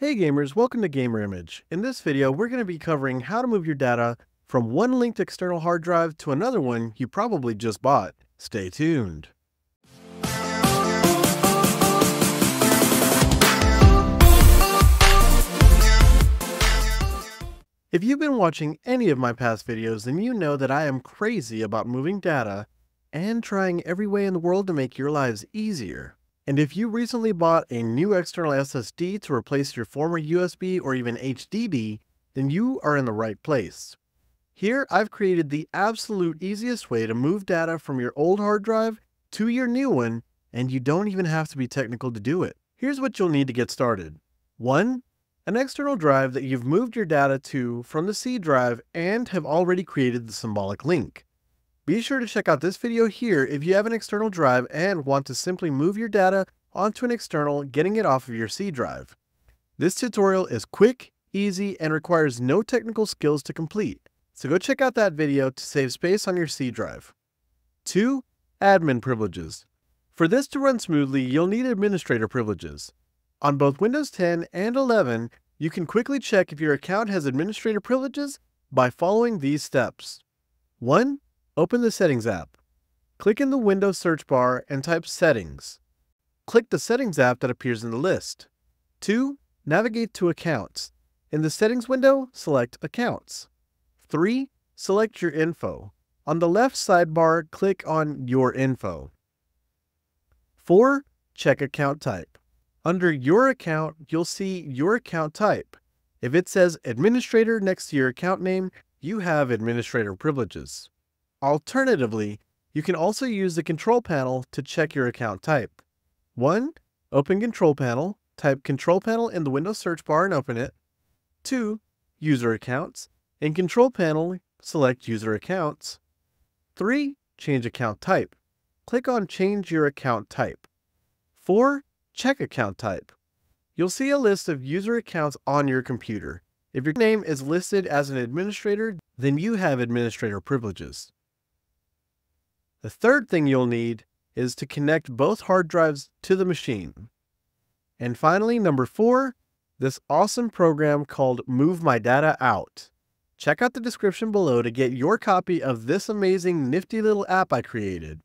Hey gamers, welcome to Gamer Image. In this video, we're going to be covering how to move your data from one linked external hard drive to another one you probably just bought. Stay tuned. If you've been watching any of my past videos, then you know that I am crazy about moving data and trying every way in the world to make your lives easier. And if you recently bought a new external SSD to replace your former USB or even HDD, then you are in the right place. Here, I've created the absolute easiest way to move data from your old hard drive to your new one, and you don't even have to be technical to do it. Here's what you'll need to get started. 1 an external drive that you've moved your data to from the C drive and have already created the symbolic link. Be sure to check out this video here if you have an external drive and want to simply move your data onto an external, getting it off of your C drive. This tutorial is quick, easy, and requires no technical skills to complete, so go check out that video to save space on your C drive. 2. Admin privileges. For this to run smoothly, you'll need administrator privileges. On both Windows 10 and 11, you can quickly check if your account has administrator privileges by following these steps. 1. Open the Settings app. Click in the Windows search bar and type Settings. Click the Settings app that appears in the list. 2. Navigate to Accounts. In the Settings window, select Accounts. 3. Select your info. On the left sidebar, click on Your Info. 4. Check Account Type. Under Your Account, you'll see Your Account Type. If it says Administrator next to your account name, you have administrator privileges. Alternatively, you can also use the Control Panel to check your account type. 1. Open Control Panel, type Control Panel in the Windows search bar and open it. 2. User Accounts. In Control Panel, select User Accounts. 3. Change Account Type. Click on Change Your Account Type. 4 check account type. You'll see a list of user accounts on your computer. If your name is listed as an administrator, then you have administrator privileges. The third thing you'll need is to connect both hard drives to the machine. And finally, number four, this awesome program called Move My Data Out. Check out the description below to get your copy of this amazing nifty little app I created.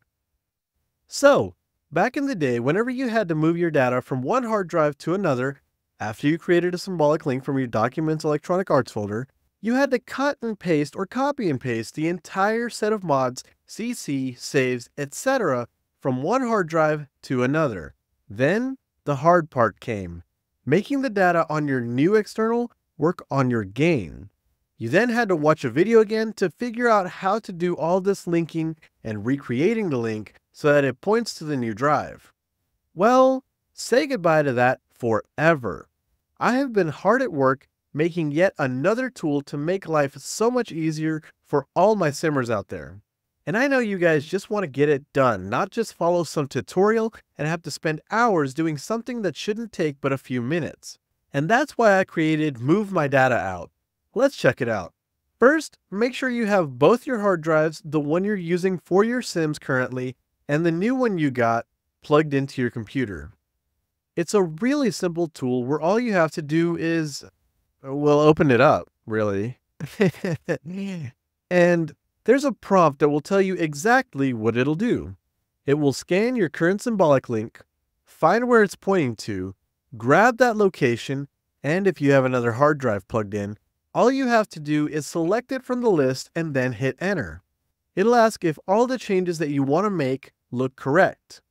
So, Back in the day, whenever you had to move your data from one hard drive to another, after you created a symbolic link from your Documents Electronic Arts folder, you had to cut and paste or copy and paste the entire set of mods, CC, saves, etc. from one hard drive to another. Then, the hard part came, making the data on your new external work on your game. You then had to watch a video again to figure out how to do all this linking and recreating the link so that it points to the new drive. Well, say goodbye to that forever. I have been hard at work making yet another tool to make life so much easier for all my simmers out there. And I know you guys just want to get it done, not just follow some tutorial and have to spend hours doing something that shouldn't take but a few minutes. And that's why I created Move My Data Out. Let's check it out. First, make sure you have both your hard drives, the one you're using for your Sims currently, and the new one you got plugged into your computer. It's a really simple tool where all you have to do is, well, open it up, really. and there's a prompt that will tell you exactly what it'll do. It will scan your current symbolic link, find where it's pointing to, grab that location, and if you have another hard drive plugged in, all you have to do is select it from the list and then hit enter. It'll ask if all the changes that you want to make look correct.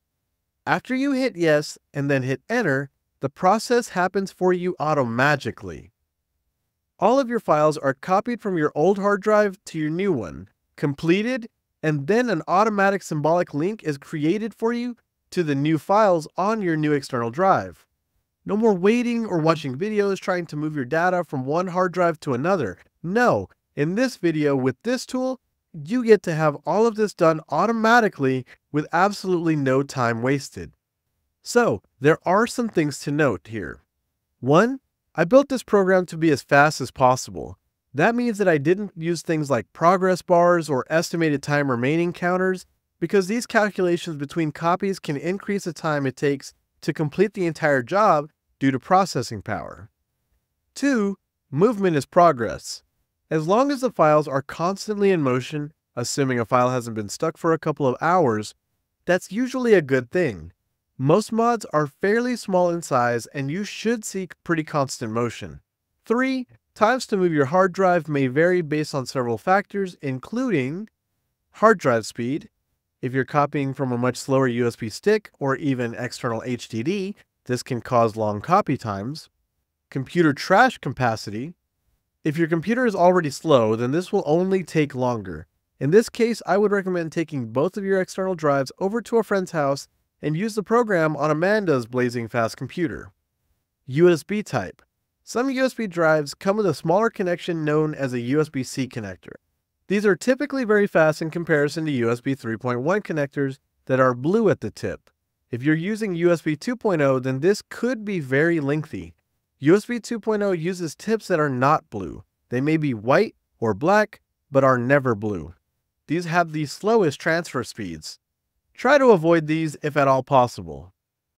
After you hit yes and then hit enter, the process happens for you automagically. All of your files are copied from your old hard drive to your new one, completed, and then an automatic symbolic link is created for you to the new files on your new external drive. No more waiting or watching videos trying to move your data from one hard drive to another. No, in this video with this tool, you get to have all of this done automatically with absolutely no time wasted. So, there are some things to note here. One, I built this program to be as fast as possible. That means that I didn't use things like progress bars or estimated time remaining counters because these calculations between copies can increase the time it takes to complete the entire job due to processing power. 2. Movement is progress. As long as the files are constantly in motion, assuming a file hasn't been stuck for a couple of hours, that's usually a good thing. Most mods are fairly small in size and you should see pretty constant motion. 3. Times to move your hard drive may vary based on several factors, including hard drive speed. If you're copying from a much slower USB stick or even external HDD, this can cause long copy times. Computer trash capacity. If your computer is already slow, then this will only take longer. In this case, I would recommend taking both of your external drives over to a friend's house and use the program on Amanda's blazing fast computer. USB type. Some USB drives come with a smaller connection known as a USB-C connector. These are typically very fast in comparison to USB 3.1 connectors that are blue at the tip. If you're using USB 2.0, then this could be very lengthy. USB 2.0 uses tips that are not blue. They may be white or black, but are never blue. These have the slowest transfer speeds. Try to avoid these if at all possible.